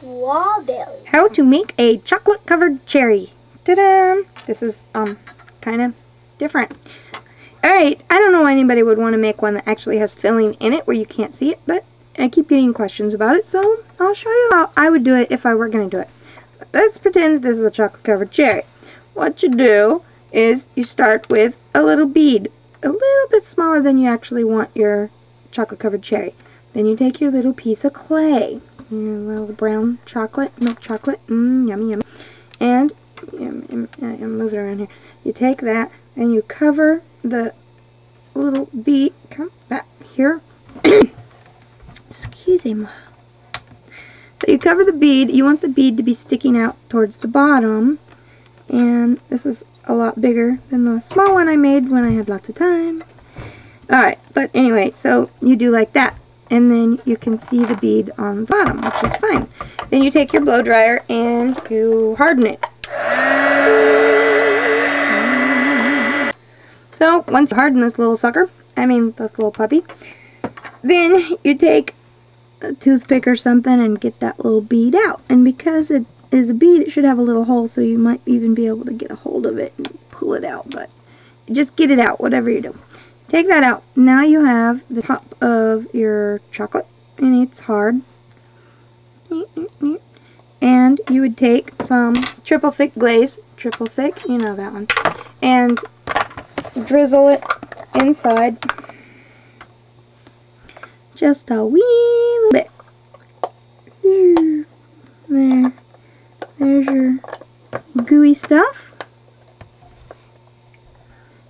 strawberry. How to make a chocolate covered cherry. Ta-da! This is um kind of different. Alright, I don't know why anybody would want to make one that actually has filling in it where you can't see it, but I keep getting questions about it, so I'll show you how I would do it if I were going to do it. Let's pretend this is a chocolate covered cherry. What you do is you start with a little bead, a little bit smaller than you actually want your chocolate covered cherry. Then you take your little piece of clay, little brown chocolate, milk chocolate, mmm, yummy, yummy, and I'm, I'm moving around here. You take that and you cover the little bead, come back here, excuse me. So you cover the bead, you want the bead to be sticking out towards the bottom, and this is a lot bigger than the small one I made when I had lots of time. Alright, but anyway, so you do like that. And then you can see the bead on the bottom, which is fine. Then you take your blow dryer and you harden it. So, once you harden this little sucker, I mean this little puppy, then you take a toothpick or something and get that little bead out. And because it is a bead, it should have a little hole, so you might even be able to get a hold of it and pull it out. But just get it out, whatever you do. Take that out. Now you have the top of your chocolate, and it's hard. And you would take some triple thick glaze, triple thick, you know that one, and drizzle it inside just a wee little bit. There. There's your gooey stuff.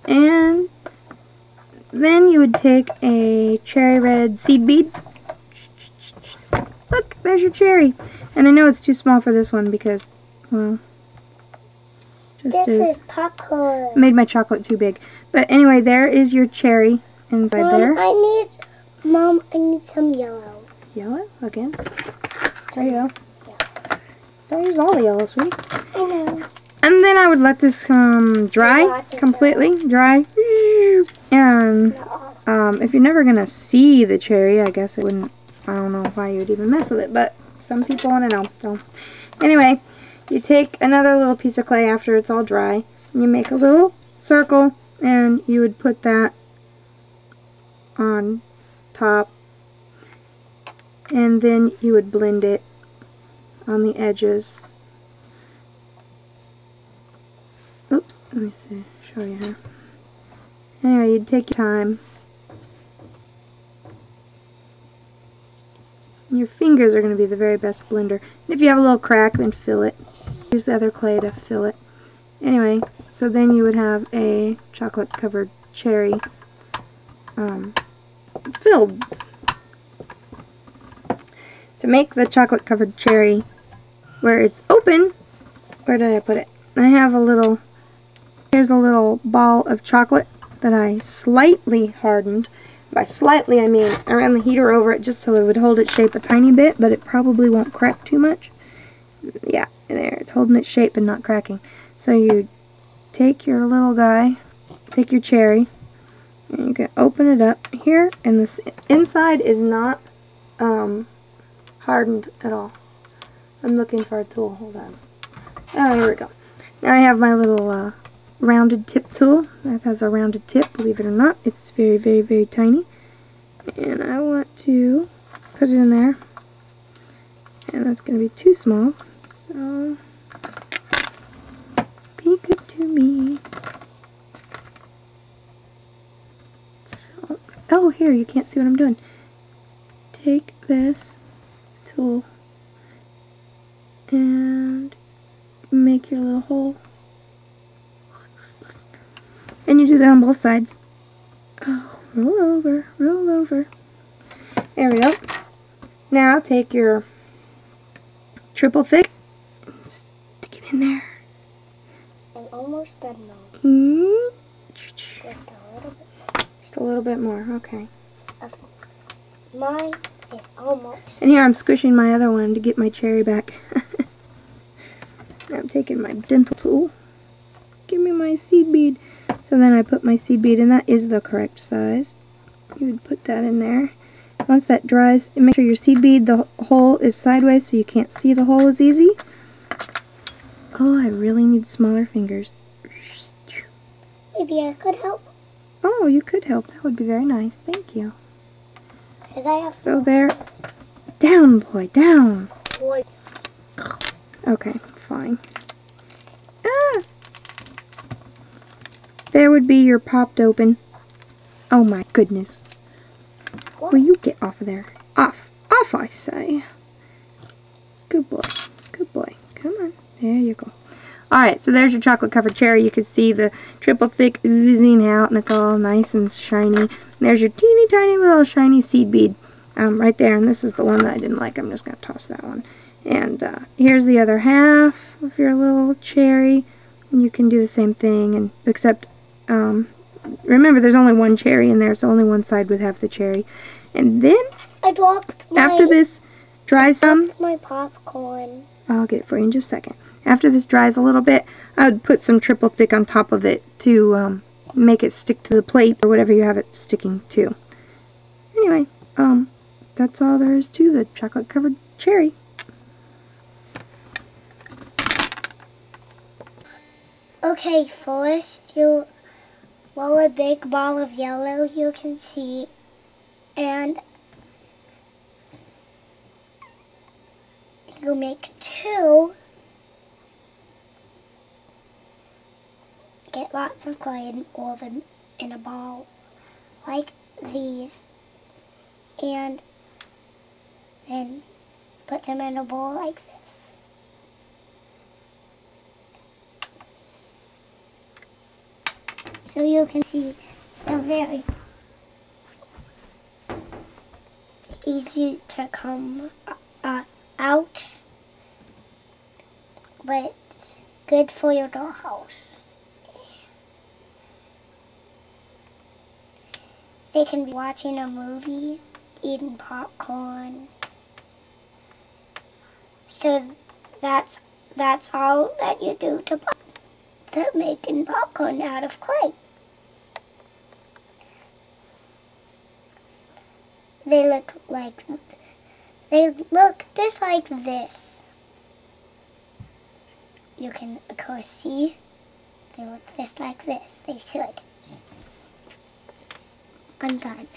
And then you would take a cherry red seed bead. Look, there's your cherry. And I know it's too small for this one because, well, just This is. is popcorn. Made my chocolate too big. But anyway, there is your cherry inside Mom, there. I need, Mom, I need some yellow. Yellow again. There you go. Don't use all the yellow, sweetie. I know. And then I would let this um, dry completely, dry. And um, if you're never gonna see the cherry, I guess it wouldn't. I don't know why you would even mess with it, but some people want to know. So anyway, you take another little piece of clay after it's all dry, and you make a little circle, and you would put that on top, and then you would blend it on the edges. Oops, let me see, show you here. Anyway, you'd take your time. Your fingers are going to be the very best blender. And if you have a little crack, then fill it. Use the other clay to fill it. Anyway, so then you would have a chocolate covered cherry um, filled. To make the chocolate covered cherry where it's open, where did I put it? I have a little, here's a little ball of chocolate that I slightly hardened. By slightly, I mean I ran the heater over it just so it would hold its shape a tiny bit, but it probably won't crack too much. Yeah, there, it's holding its shape and not cracking. So you take your little guy, take your cherry, and you can open it up here, and this inside is not um, hardened at all. I'm looking for a tool. Hold on. Oh, here we go. Now I have my little uh, rounded tip tool. That has a rounded tip, believe it or not. It's very, very, very tiny. And I want to put it in there. And that's going to be too small. So, be good to me. So, oh, here, you can't see what I'm doing. Take this tool and make your little hole. And you do that on both sides. Oh, roll over, roll over. There we go. Now take your triple thick and stick it in there. I'm almost done now. Mm, Just a little bit. Just a little bit more, okay. Of mine is almost. And here I'm squishing my other one to get my cherry back. I'm taking my dental tool. Give me my seed bead. So then I put my seed bead, and that is the correct size. You would put that in there. once that dries, make sure your seed bead, the hole is sideways so you can't see the hole as easy. Oh, I really need smaller fingers. Maybe I could help. Oh, you could help. That would be very nice. Thank you. I have So there. Down, boy, down. boy. Okay, fine. There would be your popped open. Oh my goodness. What? Will you get off of there? Off. Off, I say. Good boy. Good boy. Come on. There you go. Alright, so there's your chocolate covered cherry. You can see the triple thick oozing out and it's all nice and shiny. And there's your teeny tiny little shiny seed bead um, right there. And this is the one that I didn't like. I'm just going to toss that one. And uh, here's the other half of your little cherry. You can do the same thing, and except, um, remember there's only one cherry in there, so only one side would have the cherry. And then, I dropped my, after this dries some, my popcorn. I'll get it for you in just a second. After this dries a little bit, I would put some triple thick on top of it to um, make it stick to the plate or whatever you have it sticking to. Anyway, um, that's all there is to the chocolate covered cherry. Okay, first you roll a big ball of yellow you can see. And you make two. Get lots of clay and roll them in a ball like these. And then put them in a bowl like this so you can see they're very easy to come uh, out, but it's good for your dollhouse. They can be watching a movie, eating popcorn. So that's that's all that you do to, to making popcorn out of clay. They look like they look just like this. You can of course see they look just like this. They should. I'm done.